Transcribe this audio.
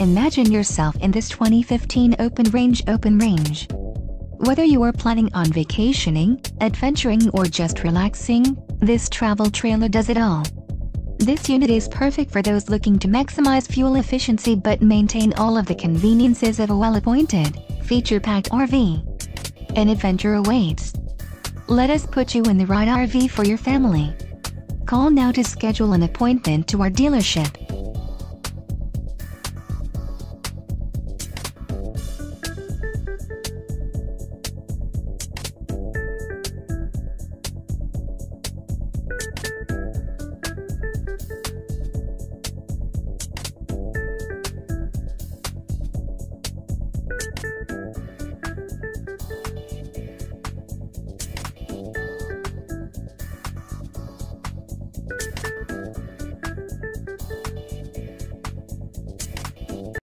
Imagine yourself in this 2015 Open Range Open Range. Whether you are planning on vacationing, adventuring or just relaxing, this travel trailer does it all. This unit is perfect for those looking to maximize fuel efficiency but maintain all of the conveniences of a well-appointed, feature-packed RV. An adventure awaits. Let us put you in the right RV for your family. Call now to schedule an appointment to our dealership.